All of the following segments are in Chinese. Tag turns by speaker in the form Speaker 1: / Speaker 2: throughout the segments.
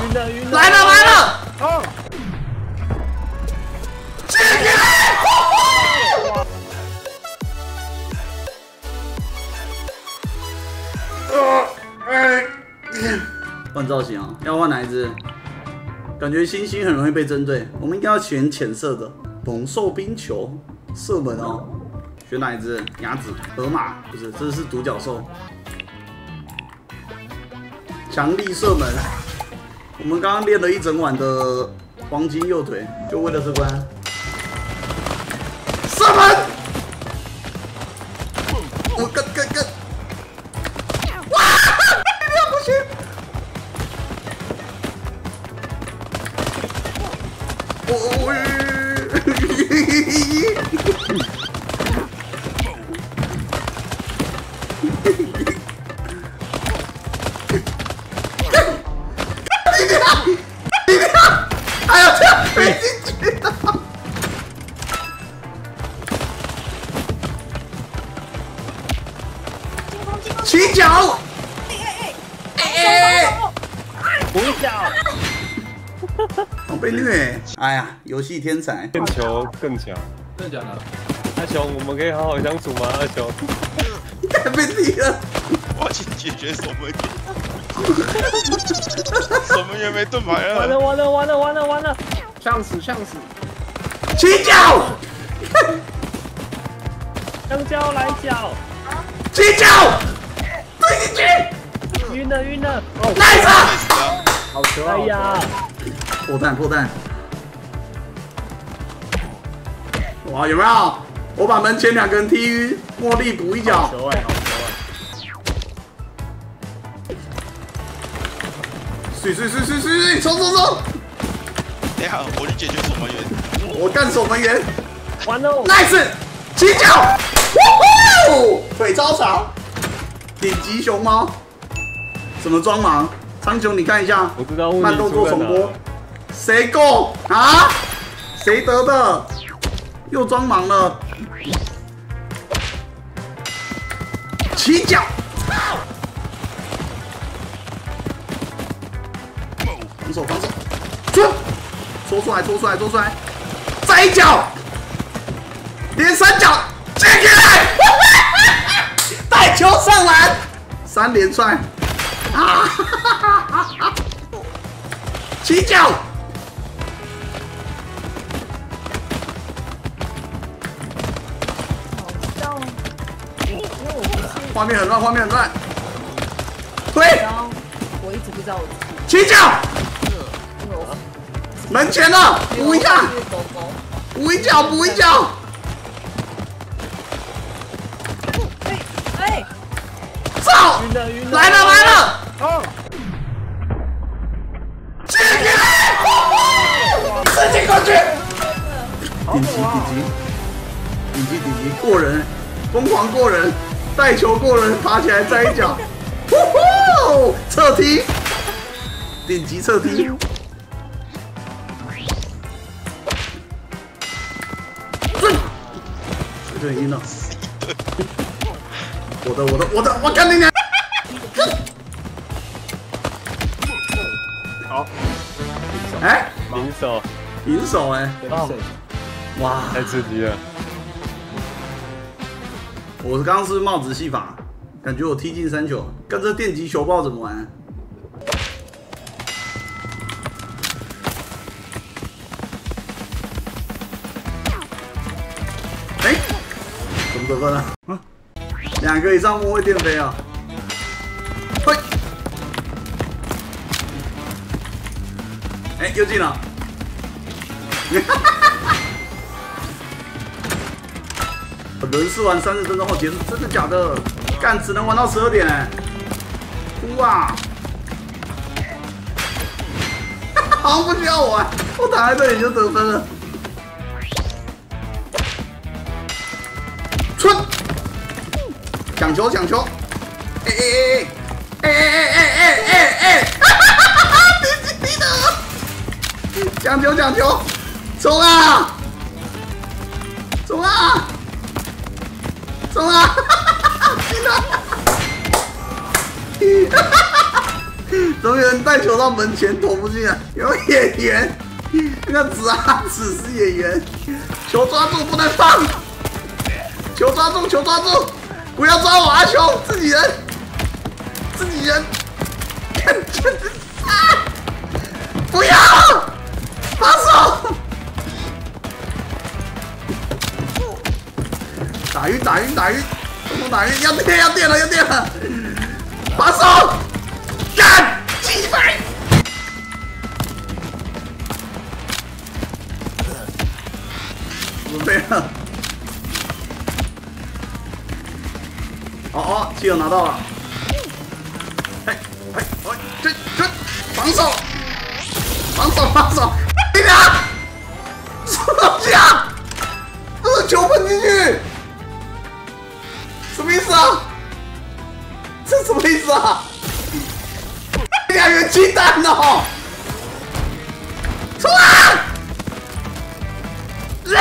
Speaker 1: 晕了晕了，
Speaker 2: 来了来了，
Speaker 1: 哦，
Speaker 2: 起来！呃，哎，换造型啊，要换哪一只？感觉星星很容易被针对，我们应该要选浅色的猛兽冰球射门哦。选哪一只？鸭子、河马不是，这是独角兽。强力射门，我们刚刚练了一整晚的黄金右腿，就为了这关。射门！我干干干！哇！不行！我你起脚！哎！
Speaker 1: 补脚，
Speaker 2: 我被虐！哎呀，游戏天才！
Speaker 1: 变球更强。
Speaker 3: 真的假的？
Speaker 1: 阿雄，我们可以好好相处吗？阿雄，
Speaker 2: 太被踢了！
Speaker 4: 我要去解决守门员，守门员没盾牌
Speaker 1: 完了
Speaker 4: 了。
Speaker 1: 完了完了完了完了！
Speaker 3: 呛死呛死！
Speaker 2: 起脚！
Speaker 1: 香蕉来脚，
Speaker 2: 起脚！
Speaker 1: 晕了晕了！
Speaker 2: 来一场！
Speaker 3: 好球啊！
Speaker 1: 哎呀，
Speaker 2: 破蛋破蛋！哇，有没有？我把门前两个人踢晕，茉莉补一脚。
Speaker 1: 球哎，好球
Speaker 2: 水水水水水水，冲冲冲！
Speaker 4: 等一下，我去解决守门员。
Speaker 2: 我干守门员
Speaker 1: 哎！完了
Speaker 2: ，，nice！起脚！呜呼！腿超长，顶级熊猫。什么装盲？苍穹，你看一下，
Speaker 1: 我知道
Speaker 2: 慢动作重播，谁够啊？谁得的？又装盲了，起脚！防守防守，戳！戳出来戳出来戳出来，再一脚，连三脚接起来，带 球上篮，三连串，啊！起脚！画面很乱，画面很乱。推，
Speaker 5: 我一直不知道我
Speaker 2: 起脚！门前了，补一下。补一脚，补一脚。狂过人，带球过人，爬起来再一脚，呼呼，侧踢，顶级侧踢。对，对晕了。我的我的我的，我干你娘！
Speaker 1: 好，
Speaker 2: 哎，
Speaker 1: 银手，
Speaker 2: 银手哎、
Speaker 3: 棒！
Speaker 2: 哇！
Speaker 1: 太刺激了！
Speaker 2: 我刚刚是帽子戏法，感觉我踢进三球，跟这电击球爆怎么玩。哎、怎么得分了？啊，两个以上末位电飞啊！嘿，哎、又进了。轮试完三十分钟后结束，真的假的？干只能玩到十二点哎、哭啊！好不需要玩，我躺在这里就得分了。春，抢球抢球！哎哎哎哎哎哎哎哎哎！哈哈哈哈！别急逼的！抢球抢球！冲啊！冲啊！冲啊！进了！怎么有人带球到门前投不进啊？有演员，那个子阿紫是演员，球抓住不能放，球抓住，球抓住，不要抓我阿雄，自己人，自己人，啊！不要，放手，打晕，打晕，打晕，怎么打晕？要电，要电了，要电了，放手，干！击败！准备了。哦哦，基友拿到了。哎哎哎，这这防守，防守防守，你俩什么东西啊？这球喷进去，思啊？这什么意思啊？俩元气弹哦！冲啊！啊！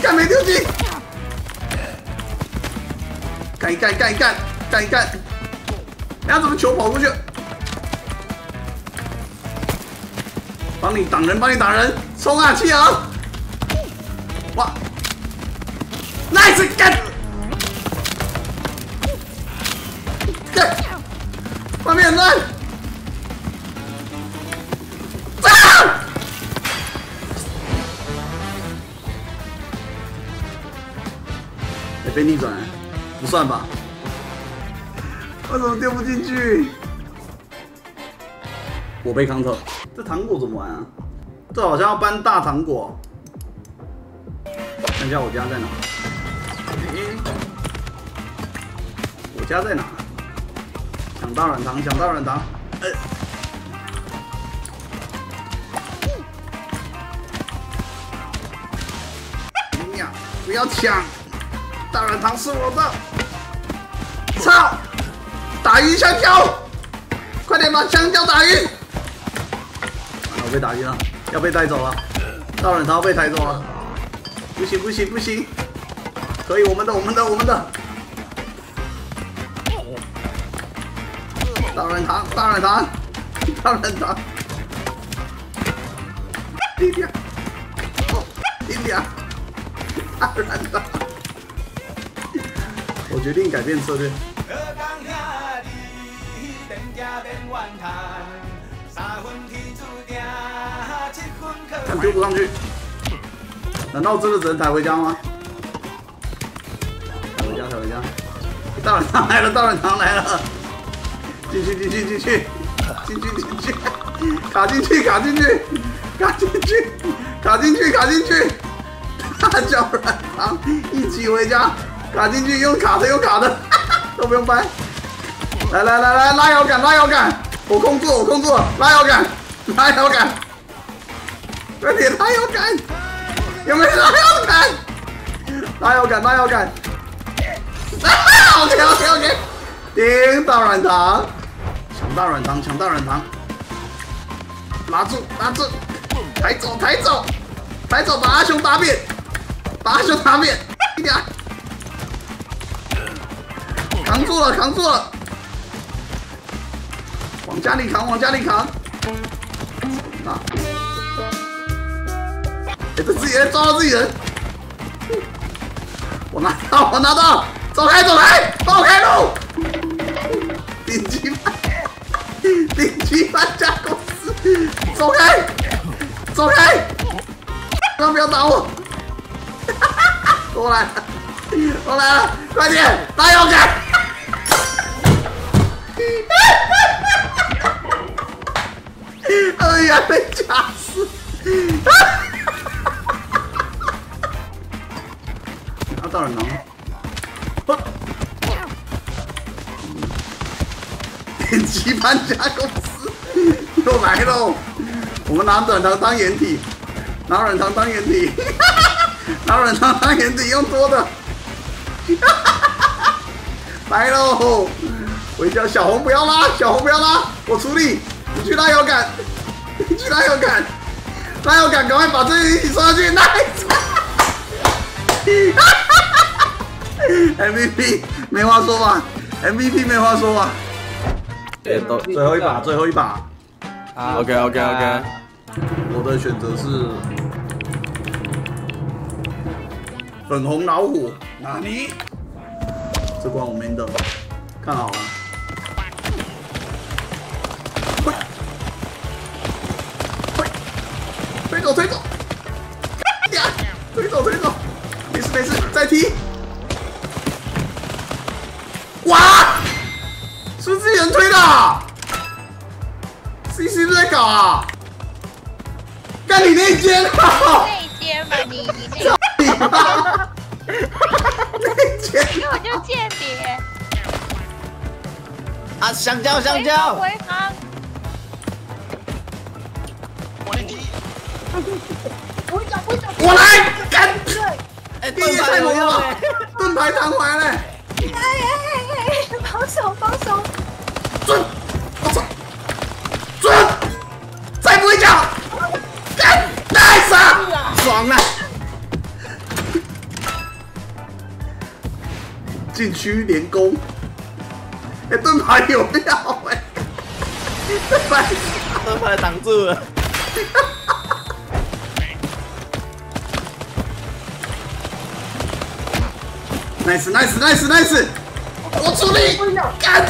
Speaker 2: 干没丢进！干一干，干一干，干一干！然后怎么球跑过去？帮你挡人，帮你挡人！冲啊，七阳！哇！Nice！干！外面人！啊！哎，被逆转，不算吧？为什么丢不进去？我被康特，这糖果怎么玩啊？这好像要搬大糖果。看一下我家在哪？我家在哪？抢大软糖，抢大软糖！呃，你呀，不要抢！大软糖是我的！操！打晕香蕉！快点把香蕉打晕！我被打晕了，要被带走了！大软糖被抬走了！不行不行不行！可以，我们的我们的我们的！大软糖，大软糖，大软糖，弟弟，弟弟，大软糖。我决定改变策略。看丢不上去，难道真的只能抬回家吗？抬回家，抬回家。大软糖来了，大软糖来了。进去进去进去进去进去，卡进去卡进去卡进去卡进去卡进去，大脚软糖一起回家，卡进去用卡的用卡的，都不用掰。来来来来拉摇杆拉摇杆，我控住我控住拉摇杆拉摇杆，快点拉摇杆，有没有拉摇杆？拉摇杆拉摇杆，啊 OK OK OK，顶大软糖。大软糖，抢大软糖，拿住，拿住，抬走，抬走，抬走，把阿雄打扁，把阿雄打扁，一点，扛住了，扛住了，往家里扛，往家里扛，啊！哎，这自己人抓到自己人，我拿到，我拿到，走开，走开，放开路，顶级顶级搬家公司，走开，走开，千万不要打我！过来，过来了，快点，拉摇杆！哎呀，被夹死！拿到了能。顶级搬家公司又来喽！我们拿软糖当掩体，拿软糖当掩体，拿软糖当掩体用多的，来喽！我叫小红不要拉，小红不要拉，我处理，你去拉摇杆，你去拉摇杆，拉摇杆，赶快把这些一起刷上去，nice！MVP 没话说吧？MVP 没话说吧？
Speaker 6: 也都
Speaker 2: 最后一把，最后一把，
Speaker 6: 啊。OK OK OK，
Speaker 2: 我的选择是粉红老虎，纳尼？这关我没等，看好了。推走，推走，呀，推走，推走，没事没事，再踢。哇！推的？C C 是在搞啊？干你那间啊！
Speaker 7: 那一间嘛，你你那
Speaker 2: 间
Speaker 7: 根本就间谍。
Speaker 6: 啊，香蕉香蕉，
Speaker 7: 回防，
Speaker 4: 我的踢，
Speaker 2: 我来干！
Speaker 6: 哎，
Speaker 2: 第一也太猛了吧！盾牌弹回来，
Speaker 5: 哎哎哎哎，
Speaker 2: 区连攻。哎，盾牌有料哎！盾牌，
Speaker 6: 盾牌挡住了
Speaker 2: ，nice nice nice nice！我出力，干！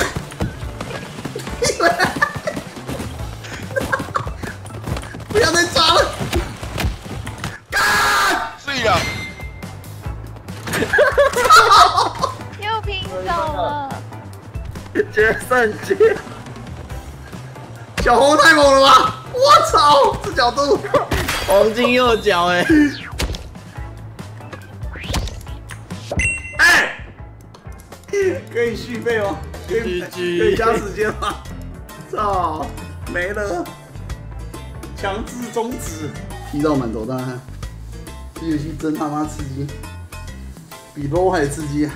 Speaker 6: 决胜局，
Speaker 2: 小红太猛了吧！我操，这角度！
Speaker 6: 黄金右脚哎，
Speaker 2: 哎，可以续费吗？可以可以加时间吗？操，没了，强制终止，踢到满头大汗，这游戏真他妈刺激，比 LO 还刺激啊！